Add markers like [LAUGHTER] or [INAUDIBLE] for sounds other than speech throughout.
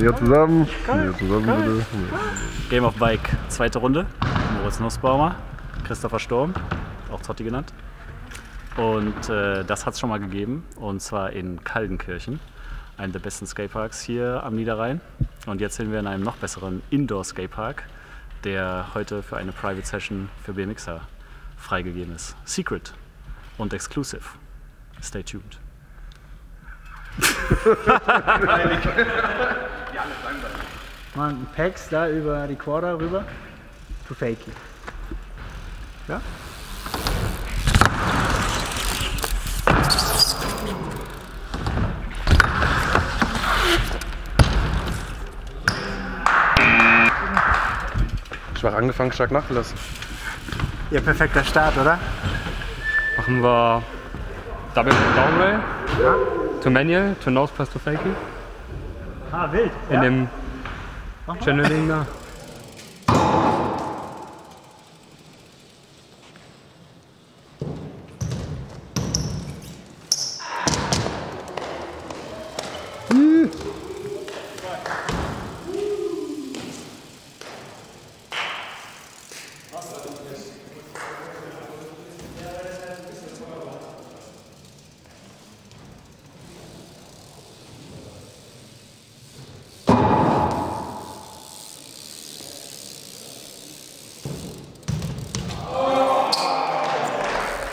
Näher zusammen. Näher zusammen, bitte. Game of Bike, zweite Runde. Moritz Nussbaumer, Christopher Sturm, auch Zotti genannt. Und äh, das hat es schon mal gegeben, und zwar in Kaldenkirchen, einem der besten Skateparks hier am Niederrhein. Und jetzt sind wir in einem noch besseren Indoor-Skatepark, der heute für eine Private Session für BMXer freigegeben ist. Secret und exclusive. Stay tuned. [LAUGHS] Machen Packs da über die Quarter rüber. To Fakey. Ja? Schwach angefangen, stark nachgelassen. Ja, perfekter Start, oder? Machen wir Double Down Rail, to Manual, to Nose Press to Fakey. Ah, wild. In dem Channeling da.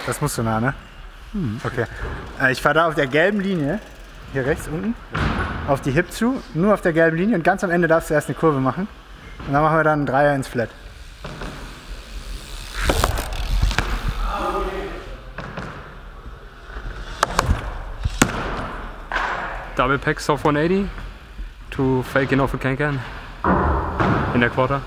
Das musst du nah, ne? Okay. Äh, ich fahre da auf der gelben Linie, hier rechts unten, auf die Hip zu, nur auf der gelben Linie und ganz am Ende darfst du erst eine Kurve machen. Und dann machen wir dann einen Dreier ins Flat. Double Pack Soft 180 to Fakey off a Can Can. In der Quarter.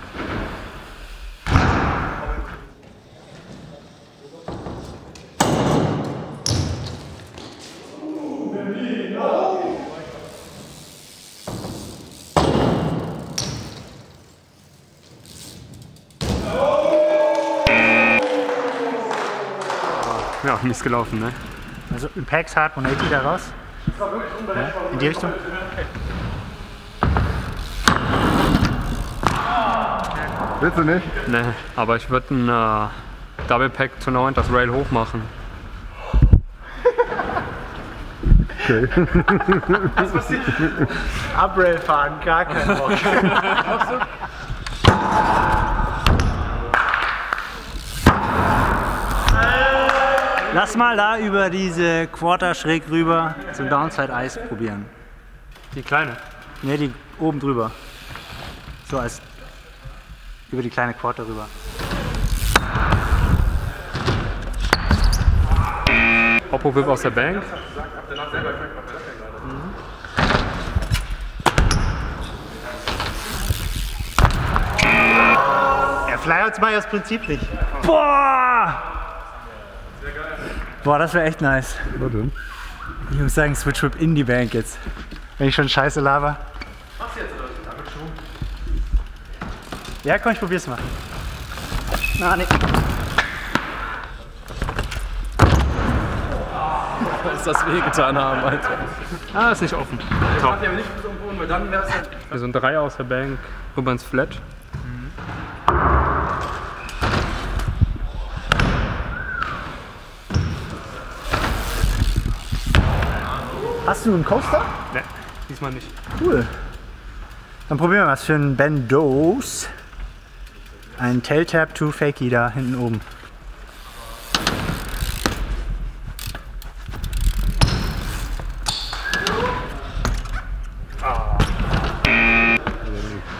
Ja, mies gelaufen, ne? Also in Packs Hard 180 da raus. Ja, in die Richtung. Willst du nicht? Ne, aber ich würde ein äh, Double Pack to 9 das Rail hoch machen. Okay. Uprail fahren, gar kein Bock. [LAUGHS] Lass mal da über diese Quarter schräg rüber zum Downside Eis probieren. Die kleine. Ne, die oben drüber. So als über die kleine Quarter rüber. Oppo Whip aus der Bank. Er flyert mal das Prinzip nicht. Boah! Boah, das wäre echt nice. Was denn? Ich muss sagen, Switch Whip in die Bank jetzt. Wenn ich schon scheiße laber. Ja, komm, ich probier's mal. Na, nee. [LAUGHS] Dass das wehgetan haben, Alter. Ah, ist nicht offen. Top. Ja, aber nicht irgendwo, weil dann wär's halt. Also ein Dreier aus der Bank rüber ins Flat. Hast du einen Coaster? Ne, diesmal nicht. Cool. Dann probieren wir was für einen Bendos. Ein Tailtap to Fakey da hinten oben.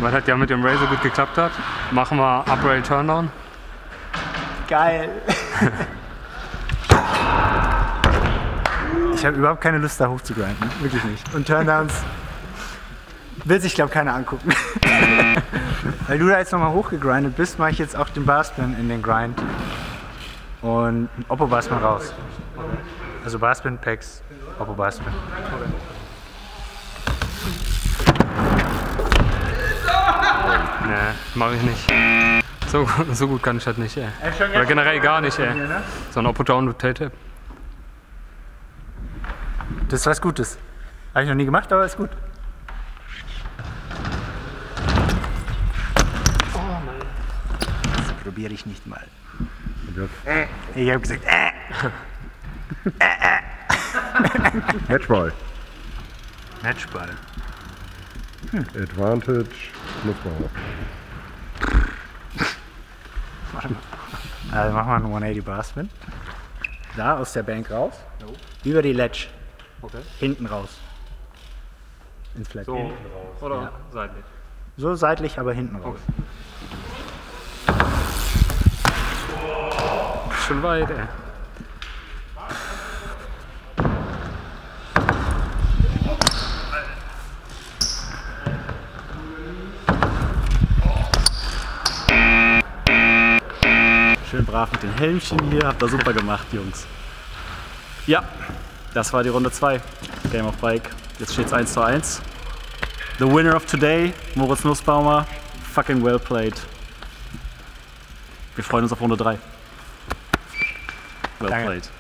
Weil das ja mit dem so gut geklappt hat, machen wir Up Rail Turndown. Geil. [LAUGHS] Ich habe überhaupt keine Lust da hoch zu grinden. Wirklich nicht. Und Turndowns will sich, glaube keiner angucken. [LAUGHS] Weil du da jetzt nochmal hochgegrindet bist, mache ich jetzt auch den Barspin in den Grind. Und Oppo Barspin raus. Also Barspin, Packs, Oppo Barspin. Ne, mach ich nicht. So, [LAUGHS] so gut kann ich das nicht, ey. Oder generell gar nicht, ey. So ein Oppo Down with Tailtap. Das ist was Gutes. Habe ich noch nie gemacht, aber ist gut. Oh Mann. Das probiere ich nicht mal. Ich habe gesagt, äh. Matchball. Matchball. Hm. Advantage muss man Also machen wir einen 180 Bar Spin. Da aus der Bank raus. Über die Ledge. Okay. Hinten raus. Ins Flat. So, oder seitlich? So seitlich, aber hinten raus. Schon weit, ey. Schön brav mit den Helmchen hier. Habt ihr super gemacht, Jungs. Ja, das war die Runde 2. Game of Bike. Jetzt steht es 1 zu 1. The winner of today, Moritz Nussbaumer. Fucking well played. Wir freuen uns auf Runde 3. Well Danke. played.